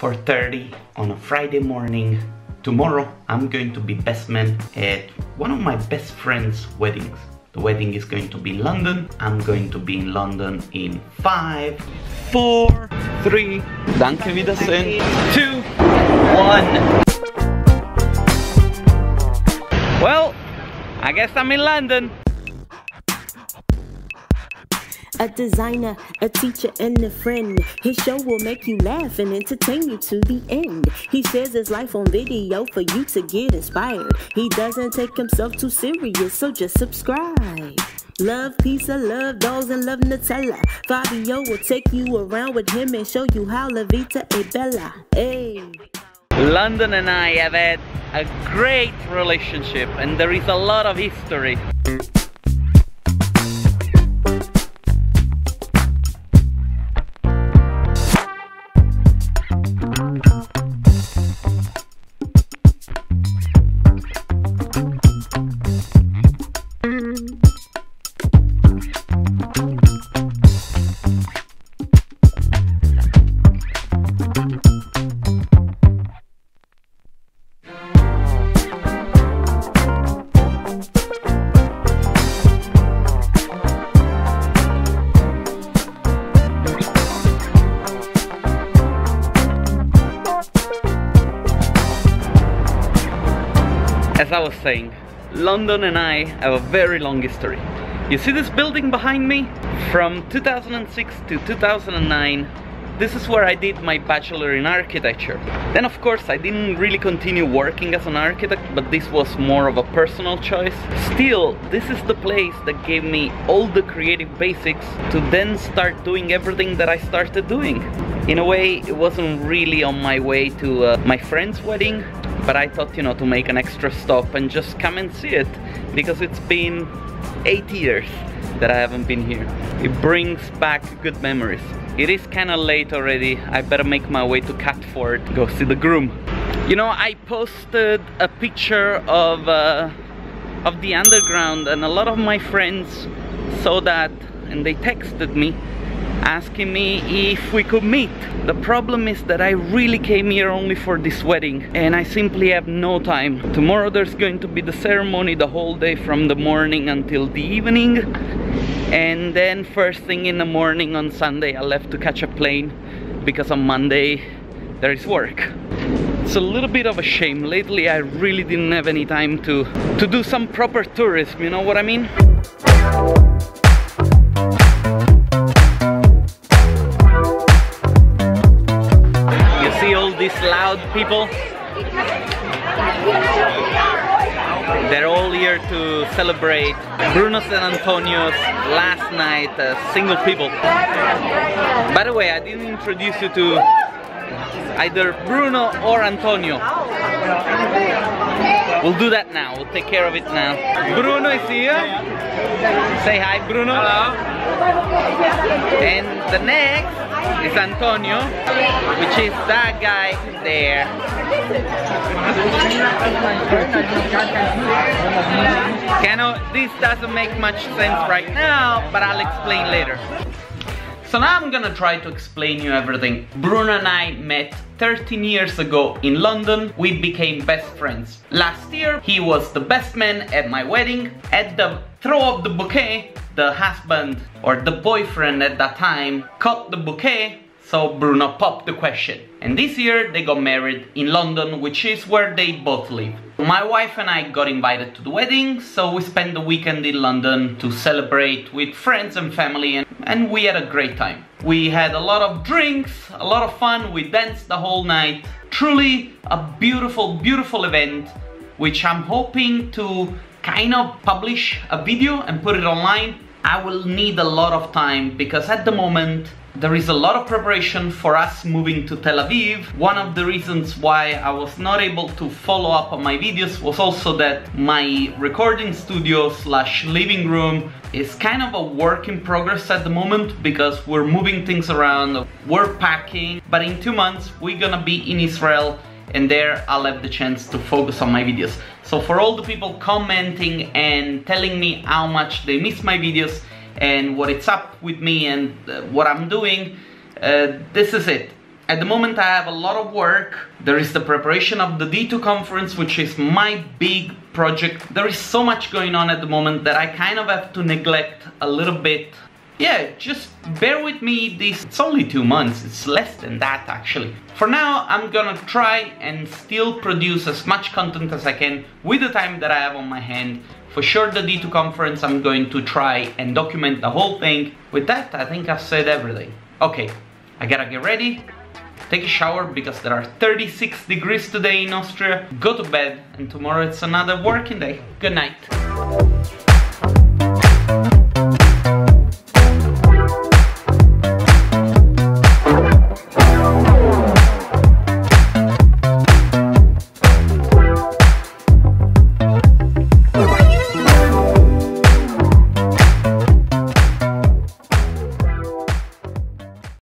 4.30 on a Friday morning. Tomorrow I'm going to be best man at one of my best friend's weddings. The wedding is going to be in London. I'm going to be in London in 5, 4, 3, danke wiedersehen, 2, 1. Well, I guess I'm in London. A designer, a teacher, and a friend. His show will make you laugh and entertain you to the end. He shares his life on video for you to get inspired. He doesn't take himself too serious, so just subscribe. Love pizza, love dolls, and love Nutella. Fabio will take you around with him and show you how La Vita e Bella. Hey. London and I have had a great relationship and there is a lot of history. Saying, London and I have a very long history. You see this building behind me? From 2006 to 2009, this is where I did my bachelor in architecture. Then of course I didn't really continue working as an architect, but this was more of a personal choice. Still, this is the place that gave me all the creative basics to then start doing everything that I started doing. In a way, it wasn't really on my way to uh, my friend's wedding, but I thought, you know, to make an extra stop and just come and see it because it's been eight years that I haven't been here. It brings back good memories. It is kind of late already. I better make my way to Catford, go see the groom. You know, I posted a picture of uh, of the underground and a lot of my friends saw that and they texted me asking me if we could meet. The problem is that I really came here only for this wedding and I simply have no time. Tomorrow there's going to be the ceremony the whole day from the morning until the evening and then first thing in the morning on Sunday I'll have to catch a plane because on Monday there is work. It's a little bit of a shame. Lately I really didn't have any time to, to do some proper tourism, you know what I mean? People? They're all here to celebrate Bruno San Antonio's last night, uh, single people. By the way, I didn't introduce you to either Bruno or Antonio. We'll do that now, we'll take care of it now. Bruno is here. Say hi, Bruno. Hello. And the next is Antonio, which is that guy there. Cano, this doesn't make much sense right now, but I'll explain later. So now I'm gonna try to explain you everything. Bruno and I met 13 years ago in London. We became best friends. Last year, he was the best man at my wedding. At the throw of the bouquet, the husband or the boyfriend at that time caught the bouquet so Bruno popped the question. And this year they got married in London, which is where they both live. My wife and I got invited to the wedding, so we spent the weekend in London to celebrate with friends and family and, and we had a great time. We had a lot of drinks, a lot of fun, we danced the whole night. Truly a beautiful, beautiful event, which I'm hoping to kind of publish a video and put it online. I will need a lot of time because at the moment there is a lot of preparation for us moving to Tel Aviv. One of the reasons why I was not able to follow up on my videos was also that my recording studio slash living room is kind of a work in progress at the moment because we're moving things around, we're packing, but in two months we're gonna be in Israel and there I'll have the chance to focus on my videos. So for all the people commenting and telling me how much they miss my videos and what it's up with me and uh, what I'm doing, uh, this is it. At the moment I have a lot of work. There is the preparation of the D2 conference, which is my big project. There is so much going on at the moment that I kind of have to neglect a little bit yeah, just bear with me this, it's only two months, it's less than that actually. For now, I'm gonna try and still produce as much content as I can with the time that I have on my hand. For sure the D2 conference, I'm going to try and document the whole thing. With that, I think I've said everything. Okay, I gotta get ready, take a shower because there are 36 degrees today in Austria, go to bed, and tomorrow it's another working day. Good night.